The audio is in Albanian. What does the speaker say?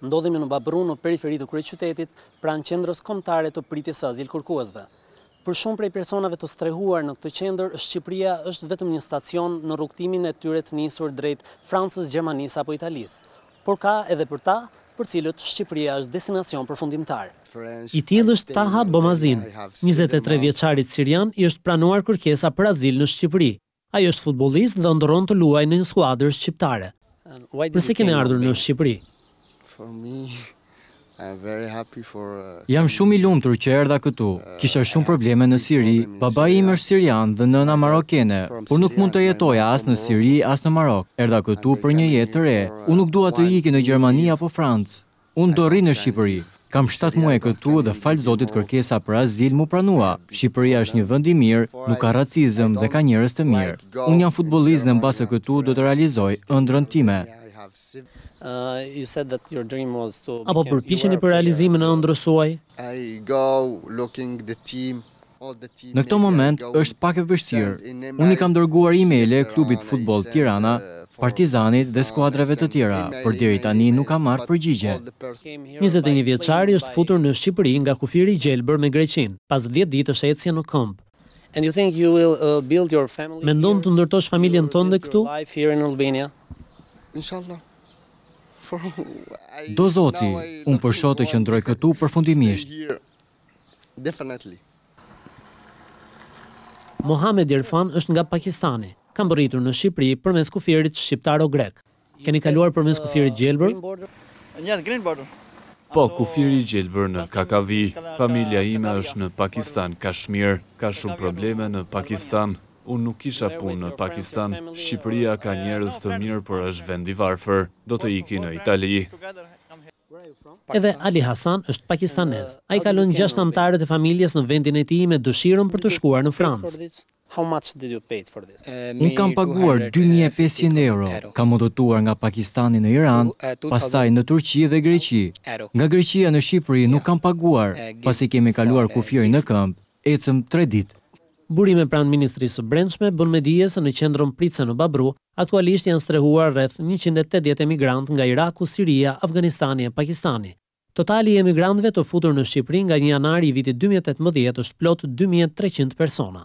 Ndodhemi në Babru në periferi të kryeqytetit, pranë Qendrës Kombëtare të Pritjes së Azilkërkuesve. Për shumë prej personave të strehuar në këtë qendër, Shqipëria është vetëm një stacion në rrugëtimin e tyre të nisur drejt Francës, Gjermanisë apo Italisë. Por ka edhe për ta, për cilët Shqipëria është destinacion përfundimtar. I tillë është Taha Bomazin. Njëzet e tre vjeçarit sirian i është pranuar kërkesa për azil në Shqipëri, Ai është futbollist dhe ëndërron të luajë në një skuadër shqiptare. Përse keni ardhur në Shqipëri? Jam shumë i lumtur që erdha këtu. Kisha shumë probleme në Siri. Babai im është sirian dhe nëna marokene, por nuk mund të jetoja as në Siri, as në Marok. Erdha këtu për një jetë të re. Unë nuk dua të iki në Gjermani apo Francë. Unë do rri në Shqipëri. Kam shtatë muaj këtu dhe falë Zotit kërkesa për azil m'u pranua. Shqipëria është një vend i mirë, nuk ka racizëm dhe ka njerëz të mirë. Unë jam futbollist dhe mbase këtu do të realizoj ëndrrën time. A po përpiqeni për realizimin e ëndrrës tuaj? Në këtë moment është pak e vështirë. Unë i kam dërguar e-maile klubit Futboll Tirana, Partizanit dhe skuadrave të tjera, por deri tani nuk kam marrë përgjigje. Njëzet e një vjeçari është futur në Shqipëri nga kufiri i gjelbër me Greqinë, pas dhjetë ditësh ecje në këmbë. Mendon të ndërtosh familjen tënde këtu? Do zoti, unë po shoh të qëndroj këtu përfundimisht. Definitely. Mohamed Irfan është nga Pakistani. Ka mbërritur në Shqipëri përmes kufirit shqiptaro-grek. Keni kaluar përmes kufirit të gjelbër? Po, kufiri i gjelbër në Kakavi. Familja ime është në Pakistan, Kashmir. Ka shumë probleme në Pakistan. Unë nuk kisha punë në Pakistan. Shqipëria ka njerëz të mirë, por është vend i varfër. Do të iki në Itali. Edhe Ali Hasan është pakistanez. Ai ka lënë gjashtë anëtarët e familjes në vendin e tij me dëshirën për të shkuar në Francë. Unë kam paguar dy mijë e pesëqind euro, kam udhëtuar nga Pakistani në Iran, pastaj në Turqi dhe Greqi. Nga Greqia në Shqipëri nuk kam paguar, pasi kemi kaluar kufirin në këmbë, ecëm tre ditë. Burime pranë Ministrisë së Brendshme bëjnë me dije se në qendrën pritëse në Babru Aktualisht janë strehuar rreth njëqind e tetëdhjetë emigrantë nga Iraku, Siria, Afganistani e Pakistani. Totali i emigrantëve të futur në Shqipëri nga një janari i vitit dy mijë e tetëmbëdhjetë është plot dy mijë e treqind persona.